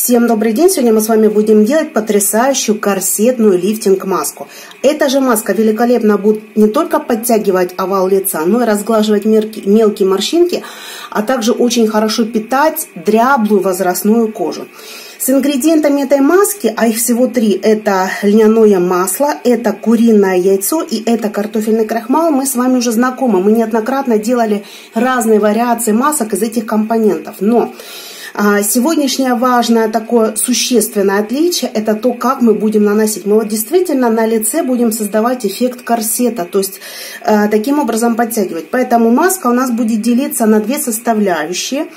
Всем добрый день! Сегодня мы с вами будем делать потрясающую корсетную лифтинг-маску. Эта же маска великолепно будет не только подтягивать овал лица, но и разглаживать мелкие морщинки, а также очень хорошо питать дряблую возрастную кожу. С ингредиентами этой маски, а их всего три, это льняное масло, это куриное яйцо и это картофельный крахмал, мы с вами уже знакомы. Мы неоднократно делали разные вариации масок из этих компонентов. Но сегодняшнее важное такое существенное отличие – это то, как мы будем наносить. Мы вот действительно на лице будем создавать эффект корсета, то есть э, таким образом подтягивать. Поэтому маска у нас будет делиться на две составляющие.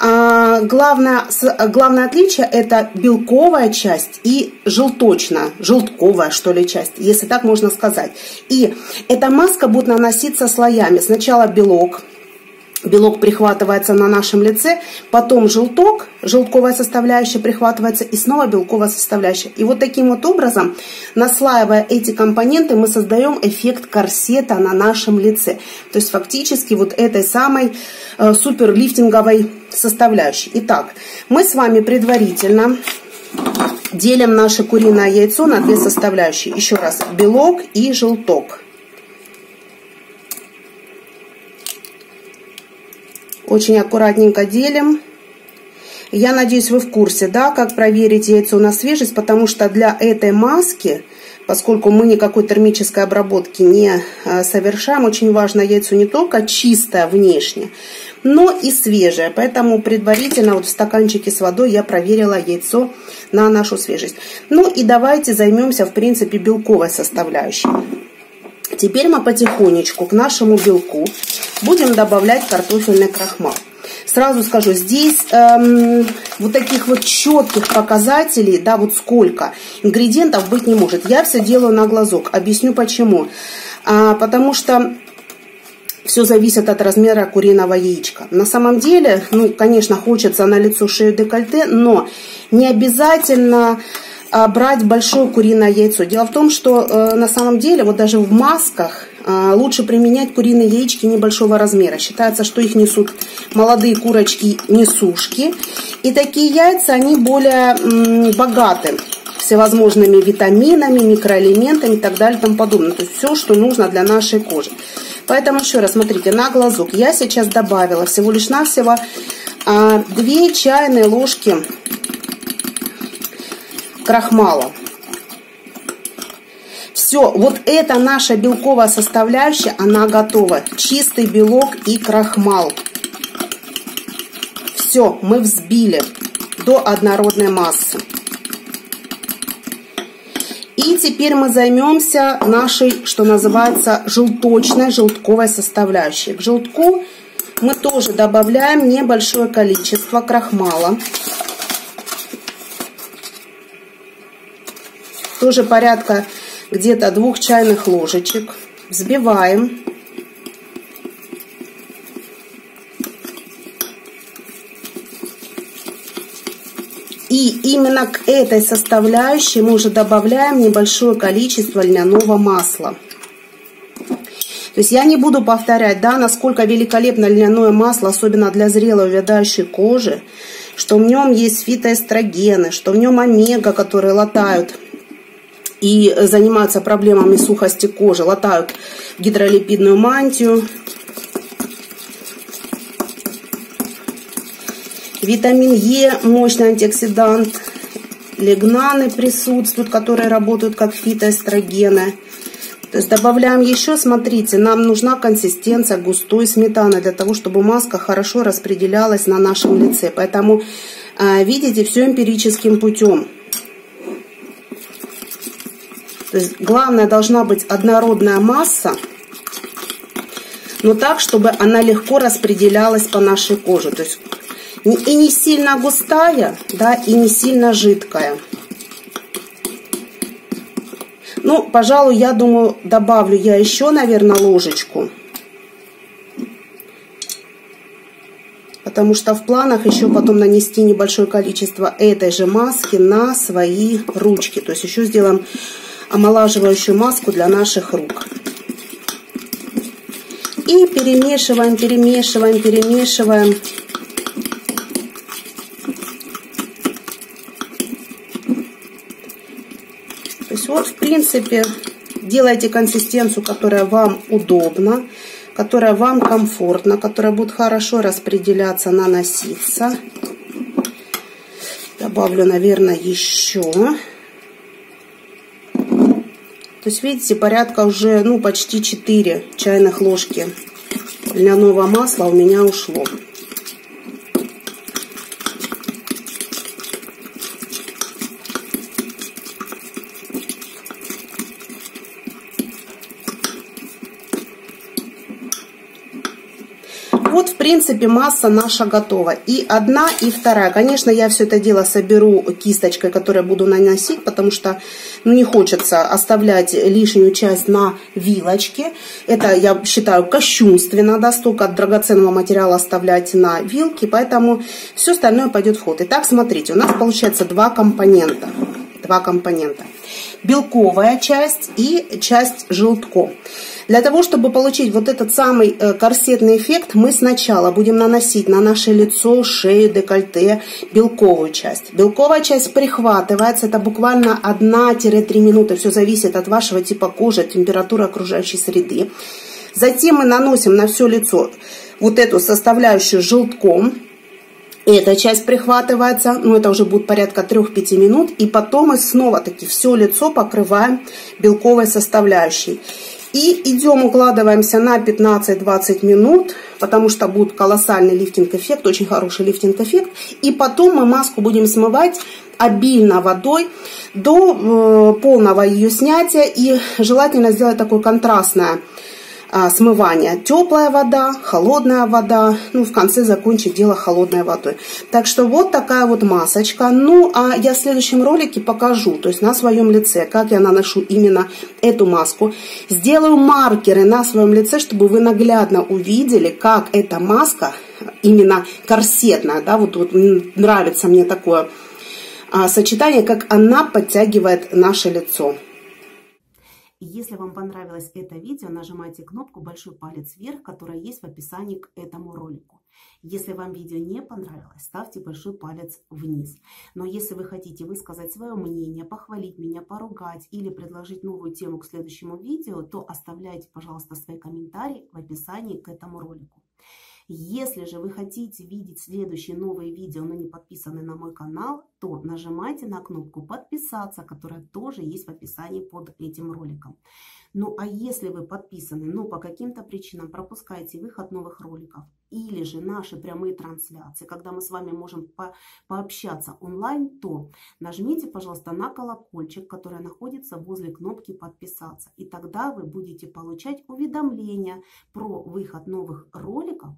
А, главное, главное отличие – это белковая часть и желточная, желтковая, что ли, часть, если так можно сказать. И эта маска будет наноситься слоями. Сначала белок – белок прихватывается на нашем лице, потом желток, желтковая составляющая прихватывается и снова белковая составляющая. И вот таким вот образом, наслаивая эти компоненты, мы создаем эффект корсета на нашем лице. То есть фактически вот этой самой э, суперлифтинговой составляющей. Итак, мы с вами предварительно делим наше куриное яйцо на две составляющие. Еще раз, белок и желток. Очень аккуратненько делим. Я надеюсь, вы в курсе, да, как проверить яйцо на свежесть, потому что для этой маски, поскольку мы никакой термической обработки не а, совершаем, очень важно яйцо не только чистое внешне, но и свежее. Поэтому предварительно вот в стаканчике с водой я проверила яйцо на нашу свежесть. Ну и давайте займемся, в принципе, белковой составляющей. Теперь мы потихонечку к нашему белку будем добавлять картофельный крахмал. Сразу скажу, здесь эм, вот таких вот четких показателей, да, вот сколько ингредиентов быть не может. Я все делаю на глазок. Объясню почему. А, потому что все зависит от размера куриного яичка. На самом деле, ну, конечно, хочется на лицо шею декольте, но не обязательно брать большое куриное яйцо. Дело в том, что э, на самом деле вот даже в масках э, лучше применять куриные яички небольшого размера. Считается, что их несут молодые курочки несушки. И такие яйца, они более богаты всевозможными витаминами, микроэлементами и так далее и тому подобное. То есть все, что нужно для нашей кожи. Поэтому еще раз, смотрите, на глазок я сейчас добавила всего лишь навсего 2 э, чайные ложки крахмала. Все, вот это наша белковая составляющая, она готова. Чистый белок и крахмал. Все, мы взбили до однородной массы. И теперь мы займемся нашей, что называется, желточной, желтковой составляющей. К желтку мы тоже добавляем небольшое количество крахмала. Тоже порядка где-то двух чайных ложечек. Взбиваем. И именно к этой составляющей мы уже добавляем небольшое количество льняного масла. То есть я не буду повторять, да, насколько великолепно льняное масло, особенно для зрелой увядающей кожи, что в нем есть фитоэстрогены, что в нем омега, которые латают и занимаются проблемами сухости кожи, латают гидролипидную мантию. Витамин Е, мощный антиоксидант. Лигнаны присутствуют, которые работают как фитоэстрогены. То есть добавляем еще, смотрите, нам нужна консистенция густой сметаны для того, чтобы маска хорошо распределялась на нашем лице. Поэтому а, видите, все эмпирическим путем. То есть главное должна быть однородная масса, но так, чтобы она легко распределялась по нашей коже. То есть и не сильно густая, да, и не сильно жидкая. Ну, пожалуй, я думаю, добавлю я еще, наверное, ложечку. Потому что в планах еще потом нанести небольшое количество этой же маски на свои ручки. То есть еще сделаем омолаживающую маску для наших рук. И перемешиваем, перемешиваем, перемешиваем. То есть вот, в принципе, делайте консистенцию, которая вам удобна, которая вам комфортна, которая будет хорошо распределяться, наноситься. Добавлю, наверное, еще. То есть, видите, порядка уже, ну, почти 4 чайных ложки льняного масла у меня ушло. Вот, в принципе, масса наша готова. И одна, и вторая. Конечно, я все это дело соберу кисточкой, которой буду наносить, потому что ну, не хочется оставлять лишнюю часть на вилочке. Это, я считаю, кощунственно, да, столько драгоценного материала оставлять на вилке, поэтому все остальное пойдет в ход. Итак, смотрите, у нас получается два компонента. Два компонента. Белковая часть и часть желтком. Для того, чтобы получить вот этот самый э, корсетный эффект, мы сначала будем наносить на наше лицо, шею, декольте белковую часть. Белковая часть прихватывается, это буквально 1-3 минуты, все зависит от вашего типа кожи, температуры окружающей среды. Затем мы наносим на все лицо вот эту составляющую желтком, эта часть прихватывается, ну это уже будет порядка 3-5 минут. И потом мы снова таки все лицо покрываем белковой составляющей. И идем, укладываемся на 15-20 минут, потому что будет колоссальный лифтинг-эффект, очень хороший лифтинг-эффект. И потом мы маску будем смывать обильно водой до э, полного ее снятия. И желательно сделать такое контрастное смывания. Теплая вода, холодная вода, ну, в конце закончить дело холодной водой. Так что вот такая вот масочка. Ну, а я в следующем ролике покажу, то есть на своем лице, как я наношу именно эту маску. Сделаю маркеры на своем лице, чтобы вы наглядно увидели, как эта маска, именно корсетная, да, вот, вот нравится мне такое а, сочетание, как она подтягивает наше лицо. Если вам понравилось это видео, нажимайте кнопку «Большой палец вверх», которая есть в описании к этому ролику. Если вам видео не понравилось, ставьте большой палец вниз. Но если вы хотите высказать свое мнение, похвалить меня, поругать или предложить новую тему к следующему видео, то оставляйте, пожалуйста, свои комментарии в описании к этому ролику. Если же вы хотите видеть следующие новые видео, но не подписаны на мой канал, то нажимайте на кнопку подписаться, которая тоже есть в описании под этим роликом. Ну а если вы подписаны, но по каким-то причинам пропускаете выход новых роликов, или же наши прямые трансляции, когда мы с вами можем по пообщаться онлайн, то нажмите, пожалуйста, на колокольчик, который находится возле кнопки «Подписаться». И тогда вы будете получать уведомления про выход новых роликов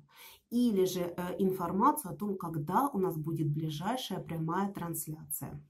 или же э, информацию о том, когда у нас будет ближайшая прямая трансляция.